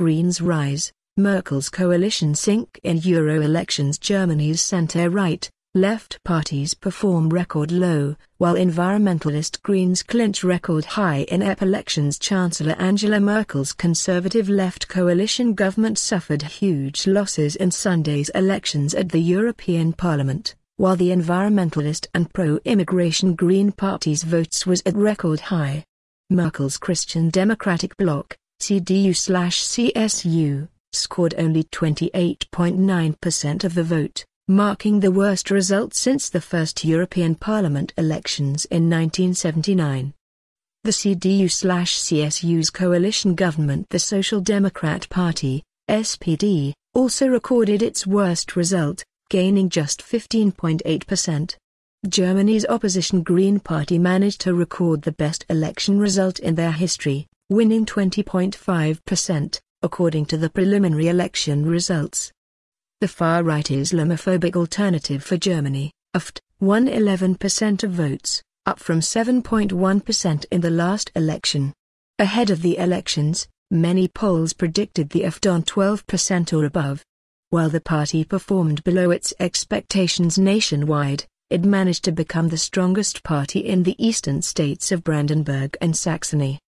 Greens rise, Merkel's coalition sink in Euro elections Germany's center-right, left parties perform record low, while environmentalist Greens clinch record high in EP elections Chancellor Angela Merkel's conservative left coalition government suffered huge losses in Sunday's elections at the European Parliament, while the environmentalist and pro-immigration Green Party's votes was at record high. Merkel's Christian Democratic Bloc, CDU-CSU, scored only 28.9% of the vote marking the worst result since the first European Parliament elections in 1979. The CDU slash CSU's coalition government the Social Democrat Party, SPD, also recorded its worst result, gaining just 15.8%. Germany's opposition Green Party managed to record the best election result in their history, winning 20.5%, according to the preliminary election results. The far-right Islamophobic Alternative for Germany, AfD, won 11% of votes, up from 7.1% in the last election. Ahead of the elections, many polls predicted the AfD on 12% or above. While the party performed below its expectations nationwide, it managed to become the strongest party in the eastern states of Brandenburg and Saxony.